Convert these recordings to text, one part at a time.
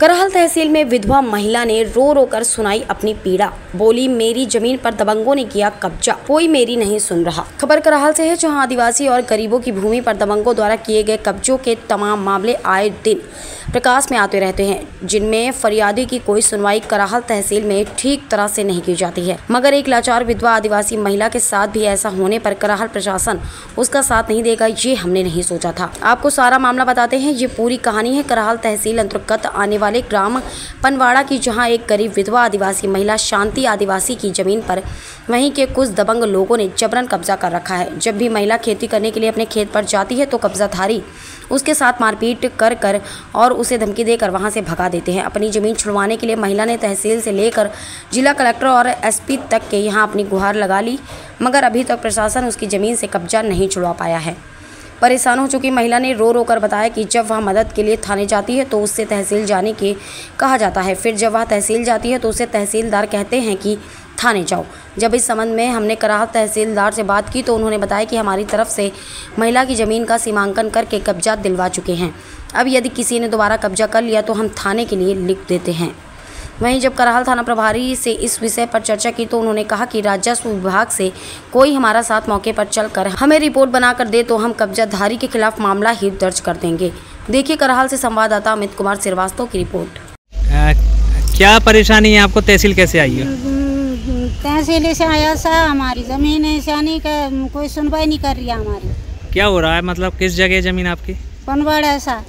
करहल तहसील में विधवा महिला ने रो रो कर सुनाई अपनी पीड़ा। बोली, मेरी ज़मीन पर दबंगों ने किया कब्जा। कोई मेरी नहीं सुन रहा। खबर करहल से है, जहाँ आदिवासी और गरीबों की भूमि पर दबंगों द्वारा किए गए कब्जों के तमाम मामले आए दिन प्रकाश में आते रहते हैं। जिनमें फरियादी की कोई सुनवाई करहल तहसील में ठीक तरह से नहीं की जाती है। मगर एक लाचार विधवा आदिवासी महिला के साथ भी ऐसा होने पर करहल प्रशासन उसका साथ नहीं देगा, ये हमने नहीं सोचा था। आपको सारा मामला बताते हैं। ये पूरी कहानी है करहल तहसील अंतर्गत आने वाले ग्राम पनवाड़ा की, जहाँ एक गरीब विधवा आदिवासी महिला शांति आदिवासी की ज़मीन पर, वहीं के कुछ दबंग लोगों ने जबरन कब्जा कर रखा है। जब भी महिला खेती करने के लिए अपने खेत पर जाती है तो कब्जाधारी उसके साथ मारपीट कर कर और उसे धमकी देकर वहाँ से भगा देते हैं। अपनी ज़मीन छुड़वाने के लिए महिला ने तहसील से लेकर जिला कलेक्टर और एसपी तक के यहाँ अपनी गुहार लगा ली, मगर अभी तक प्रशासन उसकी ज़मीन से कब्जा नहीं छुड़वा पाया है। परेशान हो चुकी महिला ने रो रो कर बताया कि जब वह मदद के लिए थाने जाती है तो उससे तहसील जाने के कहा जाता है। फिर जब वह तहसील जाती है तो उसे तहसीलदार कहते हैं कि थाने जाओ। जब इस संबंध में हमने कराह तहसीलदार से बात की तो उन्होंने बताया कि हमारी तरफ़ से महिला की ज़मीन का सीमांकन करके कब्जा दिलवा चुके हैं। अब यदि किसी ने दोबारा कब्जा कर लिया तो हम थाने के लिए लिख देते हैं। वहीं जब करहाल थाना प्रभारी से इस विषय पर चर्चा की तो उन्होंने कहा कि राजस्व विभाग से कोई हमारा साथ मौके पर चलकर हमें रिपोर्ट बनाकर दे तो हम कब्जाधारी के खिलाफ मामला ही दर्ज कर देंगे। देखिए कराहल से संवाददाता अमित कुमार श्रीवास्तव की रिपोर्ट। आ, क्या परेशानी है आपको? तहसील कैसे आई है? तहसील से आया सा हमारी ज़मीन है का कोई सुनवाई नहीं कर रही है हमारी। क्या हो रहा है? मतलब किस जगह ज़मीन आपकी? पनवाड़ ऐसा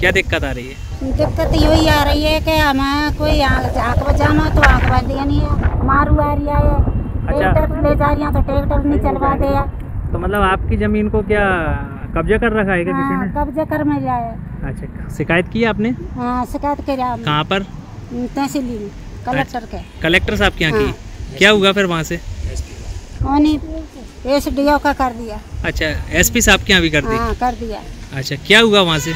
क्या दिक्कत आ रही है? दिक्कत यही आ रही है कि हमें कोई आग बजाना तो आग बज नहीं है। मारू आ रही है। अच्छा। ट्रैक्टर ले जा रही है तो ट्रैक्टर नहीं चलवा दे तो मतलब आपकी ज़मीन को क्या कब्जा कर रखा है क्या किसी हाँ, ने? कब्जे कर में जाए अच्छा शिकायत की आपने? हाँ शिकायत कर कहाँ पर? तहसीली कलेक्टर के। कलेक्टर साहब के यहाँ हाँ। की क्या हुआ फिर वहाँ से? एस डी ओ का कर दिया। अच्छा एसपी साहब के यहाँ भी कर दी? हाँ कर दिया। अच्छा क्या हुआ वहाँ से?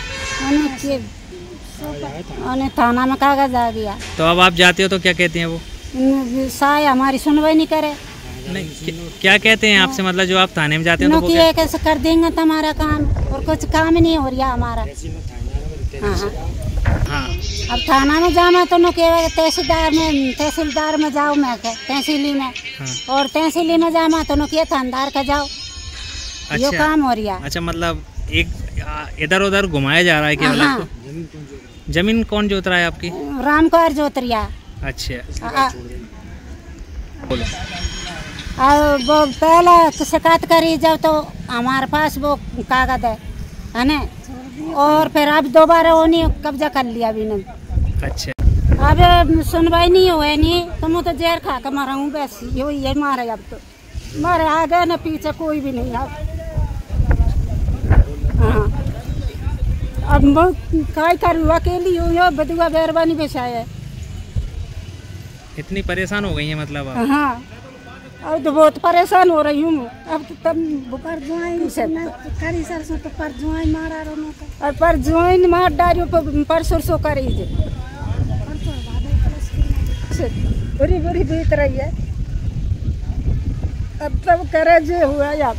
उन्हें थाना में कागज़ आ गया। तो अब आप जाते हो तो क्या कहते हैं वो? साय हमारी सुनवाई नहीं करे। नहीं क्या- क्या कहते हैं आपसे? मतलब जो आप थाने में जाते हैं तो वो नौकरी कैसे कर देंगे तुम्हारा काम? और कुछ काम नहीं हो रहा हमारा। हाँ हाँ। हाँ। अब थाना में जाना तो नो कहेगा तहसीलदार में तहसीलदार में जाओ मैं तहसीली में। हाँ। और तहसीली में जाना तो नो किया थानदार का जाओ। यो अच्छा। काम हो रहा अच्छा मतलब एक इधर उधर घुमाया जा रहा है केवल हाँ। आपको? ज़मीन कौन जोत रहा है आपकी? राम कौर जोतरिया अच्छा। आ- और वो पहले शिकायत करी जब तो हमारे पास वो कागज़ है है ना? और फिर अब दोबारा वो नहीं कब्जा कर लिया अभी ने। अच्छा। अब सुनवाई नहीं हुए नहीं तो मैं तो जहर खा कर मरा हूँ बस यही है मारे अब तो। मारे आगे न पीछे कोई भी नहीं अब हाँ अब काय करूँ? अकेली हूँ यो बदुआ बेरबानी बेचाए इतनी परेशान हो गई है मतलब आप? हाँ। अब तो बहुत परेशान हो रही हूँ। अब तो तब पर जुआइन से करी सरसों तो पर जुआइन मारा रहो और पर जुआइन मार डारियो पर पर सरसों करी जे। बुरी बुरी बीत रही है। अब तब करे जे हुआ अब